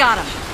Got him.